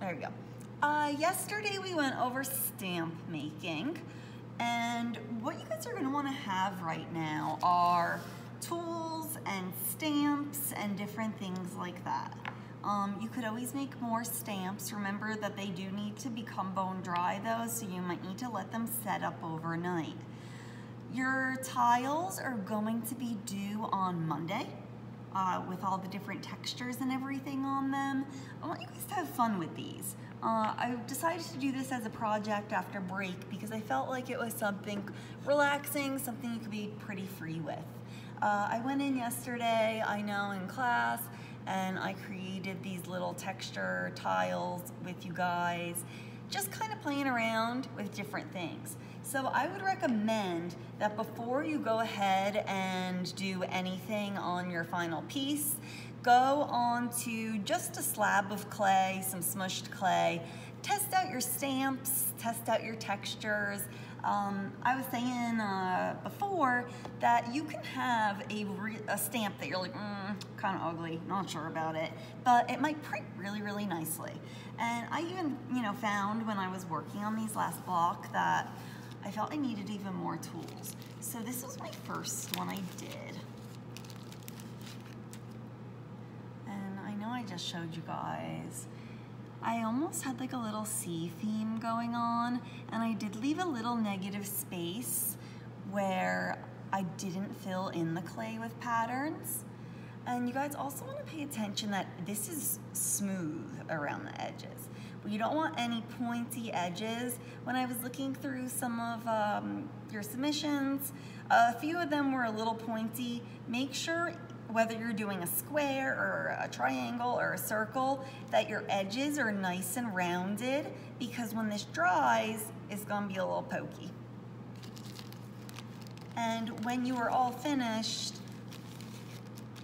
There we go. Uh, yesterday we went over stamp making and what you guys are gonna wanna have right now are tools and stamps and different things like that. Um, you could always make more stamps. Remember that they do need to become bone dry though, so you might need to let them set up overnight. Your tiles are going to be due on Monday uh, with all the different textures and everything on them. I want you guys to have fun with these. Uh, I decided to do this as a project after break because I felt like it was something relaxing, something you could be pretty free with. Uh, I went in yesterday, I know in class, and I created these little texture tiles with you guys, just kind of playing around with different things. So I would recommend that before you go ahead and do anything on your final piece, go on to just a slab of clay, some smushed clay, test out your stamps, test out your textures, um, I was saying uh, before that you can have a, a stamp that you're like, mm, kind of ugly, not sure about it, but it might print really, really nicely. And I even, you know, found when I was working on these last block that I felt I needed even more tools. So this was my first one I did. And I know I just showed you guys I almost had like a little sea theme going on and I did leave a little negative space where I didn't fill in the clay with patterns. And you guys also want to pay attention that this is smooth around the edges. But You don't want any pointy edges. When I was looking through some of um, your submissions, a few of them were a little pointy. Make sure whether you're doing a square or a triangle or a circle, that your edges are nice and rounded because when this dries, it's gonna be a little pokey. And when you are all finished,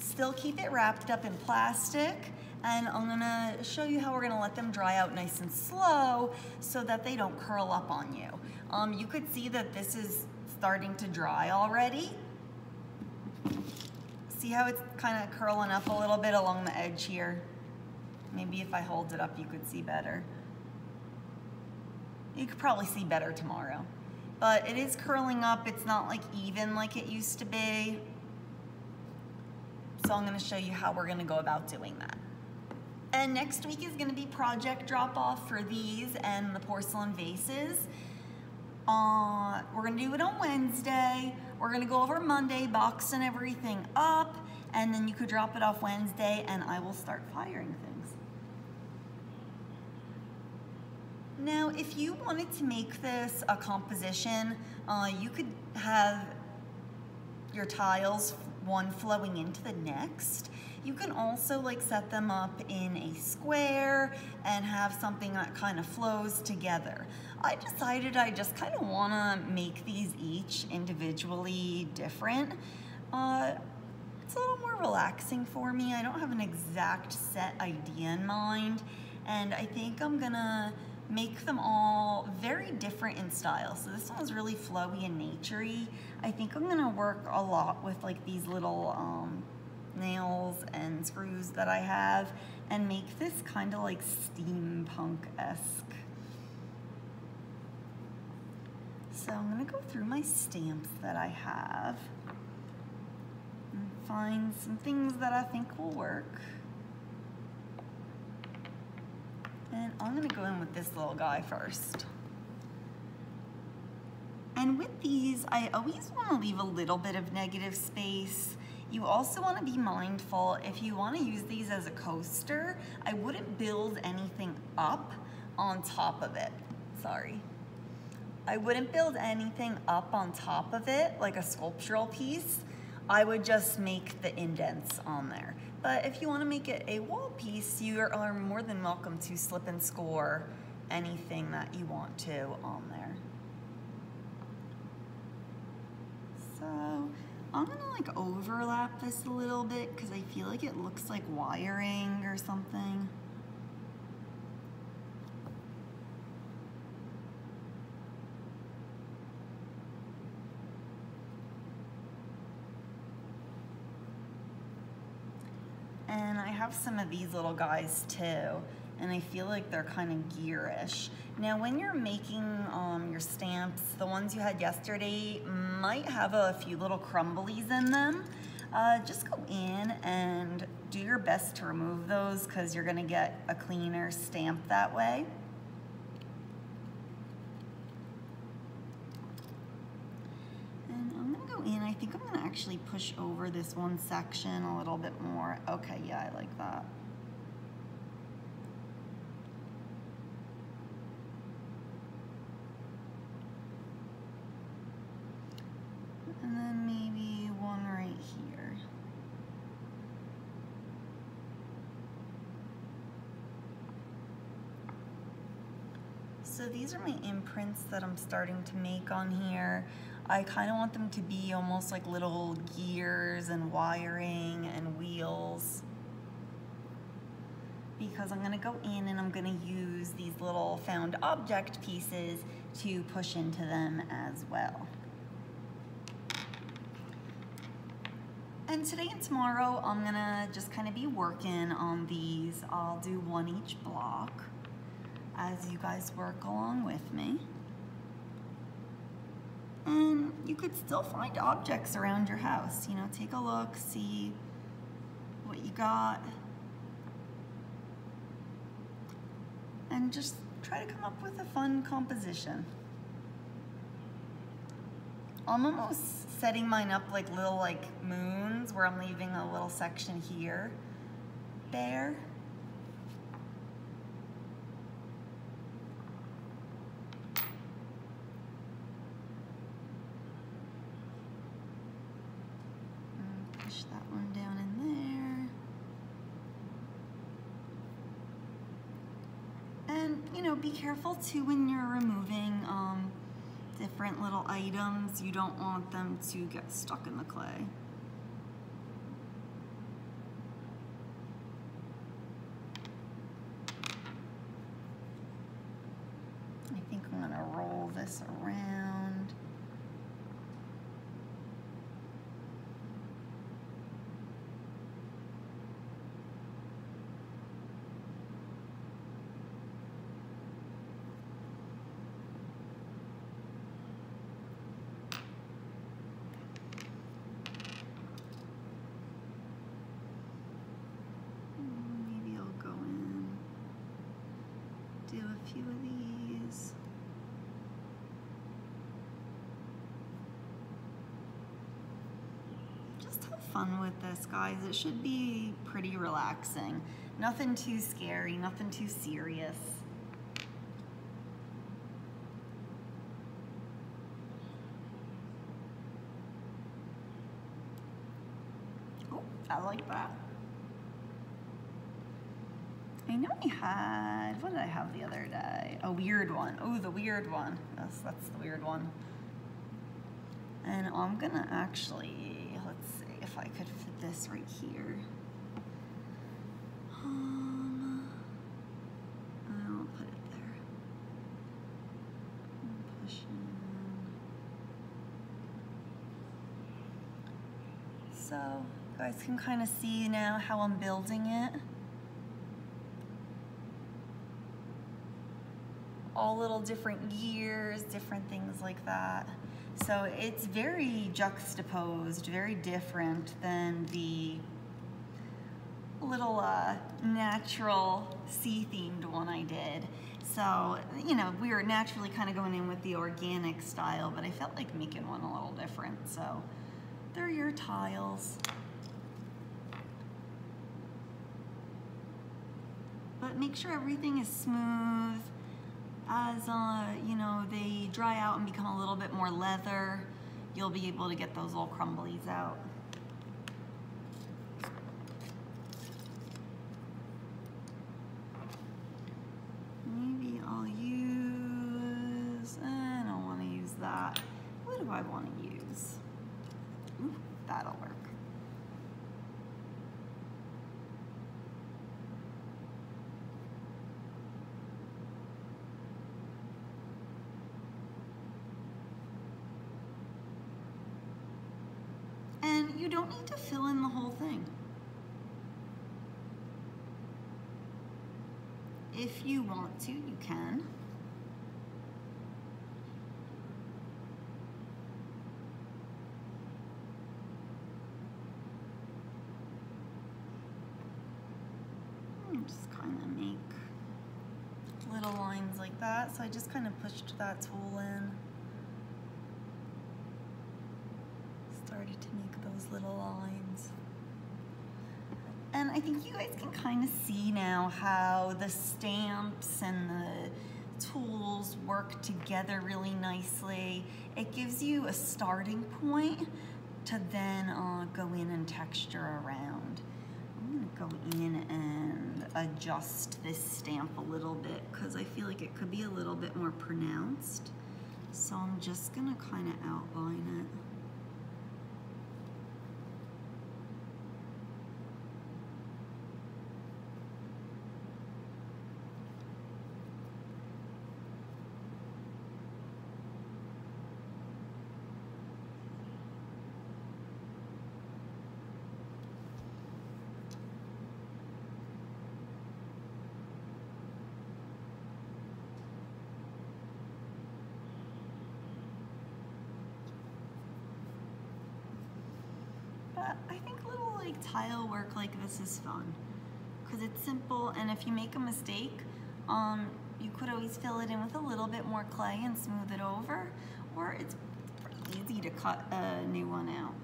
still keep it wrapped up in plastic and I'm gonna show you how we're gonna let them dry out nice and slow so that they don't curl up on you. Um, you could see that this is starting to dry already. See how it's kind of curling up a little bit along the edge here? Maybe if I hold it up, you could see better. You could probably see better tomorrow. But it is curling up. It's not like even like it used to be. So I'm gonna show you how we're gonna go about doing that. And next week is gonna be project drop off for these and the porcelain vases. Uh, we're gonna do it on Wednesday. We're gonna go over Monday, boxing everything up, and then you could drop it off Wednesday and I will start firing things. Now, if you wanted to make this a composition, uh, you could have your tiles one flowing into the next. You can also like set them up in a square and have something that kind of flows together. I decided I just kind of want to make these each individually different. Uh, it's a little more relaxing for me. I don't have an exact set idea in mind and I think I'm gonna make them all very different in style. So this one's really flowy and naturey. I think I'm gonna work a lot with like these little um, nails and screws that I have and make this kind of like steampunk-esque. So I'm gonna go through my stamps that I have and find some things that I think will work. And I'm gonna go in with this little guy first. And with these, I always wanna leave a little bit of negative space. You also wanna be mindful, if you wanna use these as a coaster, I wouldn't build anything up on top of it, sorry. I wouldn't build anything up on top of it, like a sculptural piece. I would just make the indents on there. But if you wanna make it a wall piece, you are more than welcome to slip and score anything that you want to on there. So I'm gonna like overlap this a little bit because I feel like it looks like wiring or something. And I have some of these little guys too. And I feel like they're kind of gearish. Now when you're making um, your stamps, the ones you had yesterday might have a few little crumblies in them. Uh, just go in and do your best to remove those because you're gonna get a cleaner stamp that way. And I'm gonna go in, I think I'm gonna actually push over this one section a little bit more. Okay, yeah, I like that. And then maybe one right here. So these are my imprints that I'm starting to make on here. I kind of want them to be almost like little gears and wiring and wheels because I'm gonna go in and I'm gonna use these little found object pieces to push into them as well. And today and tomorrow, I'm gonna just kind of be working on these. I'll do one each block as you guys work along with me. And you could still find objects around your house. You know, take a look, see what you got. And just try to come up with a fun composition. I'm almost setting mine up like little like moons where I'm leaving a little section here bare. And push that one down in there. And, you know, be careful too when you're removing um, different little items. You don't want them to get stuck in the clay. I think I'm gonna roll this around. Mm, Maybe I'll go in, do a few of these. Just have fun with this, guys. It should be pretty relaxing. Nothing too scary, nothing too serious. Oh, I like that. I had, what did I have the other day? A weird one. Oh, the weird one. Yes, that's the weird one. And I'm gonna actually, let's see if I could fit this right here. Um, I'll put it there. In. So, you guys can kind of see now how I'm building it. All little different gears, different things like that. So it's very juxtaposed, very different than the little uh, natural sea themed one I did. So, you know, we were naturally kind of going in with the organic style, but I felt like making one a little different. So they're your tiles. But make sure everything is smooth as uh, you know they dry out and become a little bit more leather, you'll be able to get those little crumblies out. Maybe I'll use, I don't want to use that. What do I want to use? Ooh, that'll work. And you need to fill in the whole thing. if you want to, you can. Hmm, just kind of make little lines like that. So I just kind of pushed that tool in. Started to make those little lines. And I think you guys can kind of see now how the stamps and the tools work together really nicely. It gives you a starting point to then uh, go in and texture around. I'm gonna go in and adjust this stamp a little bit because I feel like it could be a little bit more pronounced. So I'm just gonna kind of outline it. But I think little like tile work like this is fun because it's simple and if you make a mistake, um, you could always fill it in with a little bit more clay and smooth it over or it's pretty easy to cut a new one out.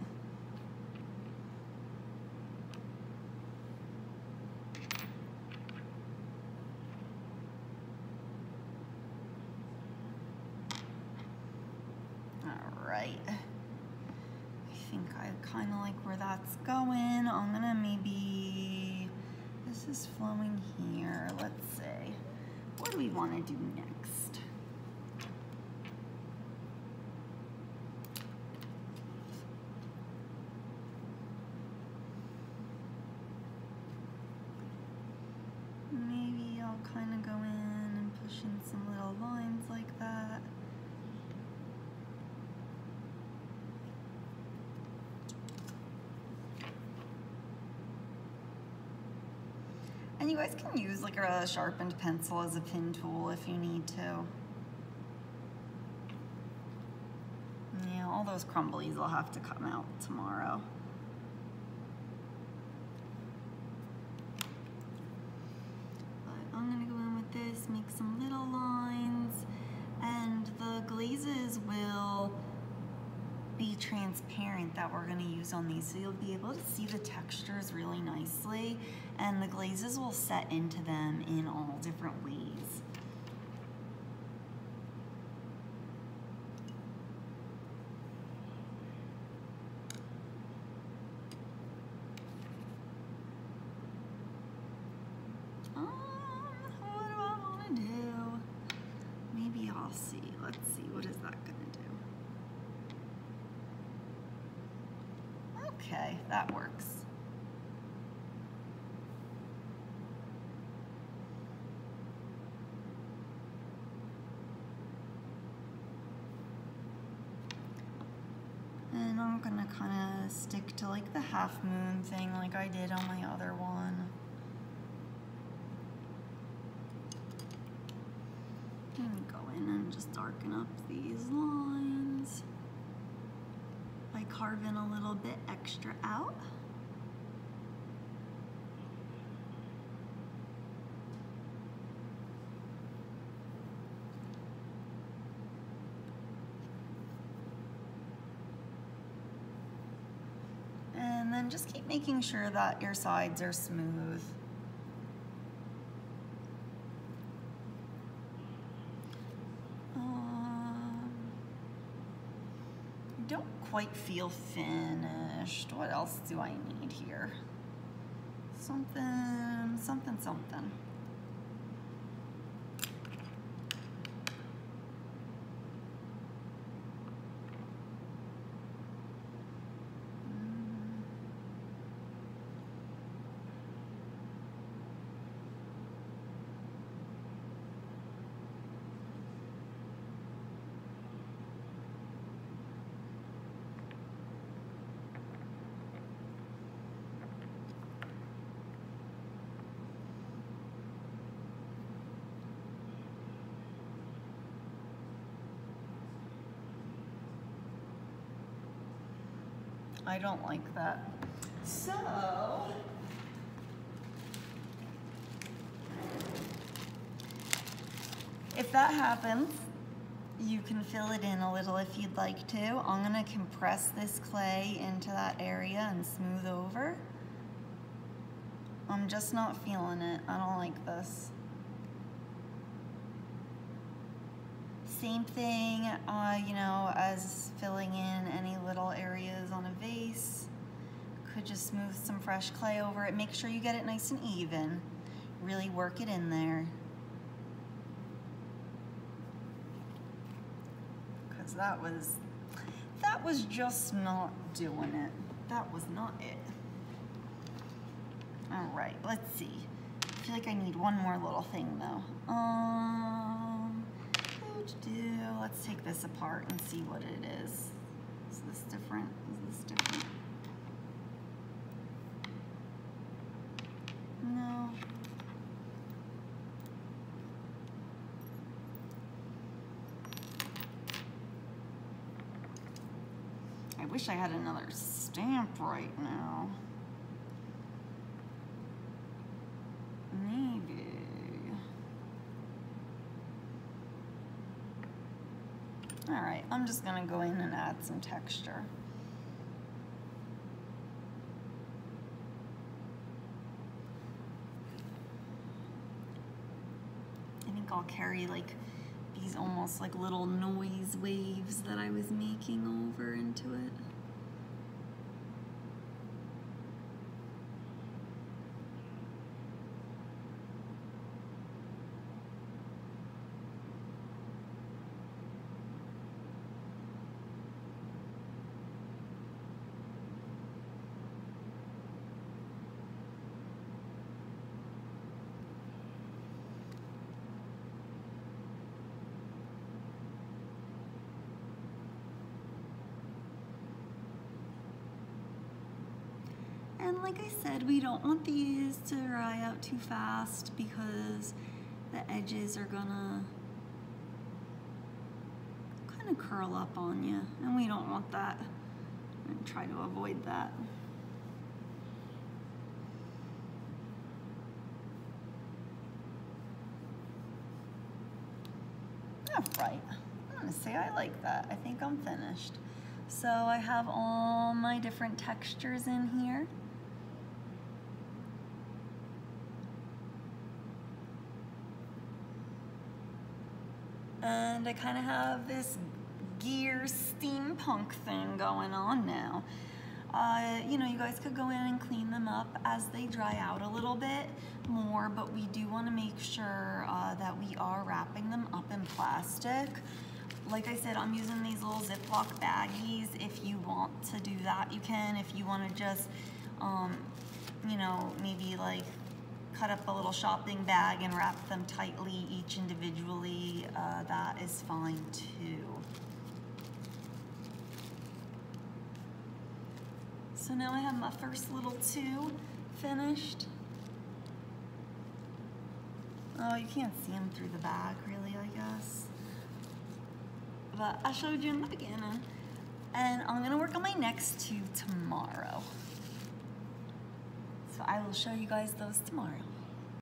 All right think I kind of like where that's going. I'm gonna maybe, this is flowing here. Let's see, what do we wanna do next? Maybe I'll kind of go in and push in some little lines like that. And you guys can use like a sharpened pencil as a pin tool if you need to. Yeah, all those crumblies will have to come out tomorrow. But I'm gonna go in with this, make some little lines, and the glazes will be transparent that we're gonna use on these. So you'll be able to see the textures really nicely and the glazes will set into them in all different ways. Um, what do I wanna do? Maybe I'll see, let's see, what is that gonna do? Okay, that works. And I'm gonna kind of stick to like the half moon thing like I did on my other one. And go in and just darken up these lines carving a little bit extra out. And then just keep making sure that your sides are smooth. Um, don't quite feel finished. What else do I need here? Something, something, something. I don't like that. So, if that happens, you can fill it in a little if you'd like to. I'm gonna compress this clay into that area and smooth over. I'm just not feeling it. I don't like this. Same thing, uh, you know, as filling in any little areas on a vase. Could just smooth some fresh clay over it. Make sure you get it nice and even. Really work it in there. Because that was, that was just not doing it. That was not it. All right, let's see. I feel like I need one more little thing though. Um, do, let's take this apart and see what it is. Is this different? Is this different? No. I wish I had another stamp right now. Maybe. All right, I'm just gonna go in and add some texture. I think I'll carry like these almost like little noise waves that I was making over into it. And like I said, we don't want these to dry out too fast because the edges are gonna kind of curl up on you and we don't want that and try to avoid that. All right, I'm gonna say I like that. I think I'm finished. So I have all my different textures in here. And I kind of have this gear steampunk thing going on now. Uh, you know, you guys could go in and clean them up as they dry out a little bit more, but we do want to make sure uh, that we are wrapping them up in plastic. Like I said, I'm using these little Ziploc baggies. If you want to do that, you can. If you want to just, um, you know, maybe like cut up a little shopping bag and wrap them tightly each individually, uh, that is fine too. So now I have my first little two finished. Oh, you can't see them through the bag really, I guess. But I showed you in the beginning. And I'm gonna work on my next two tomorrow. So I will show you guys those tomorrow.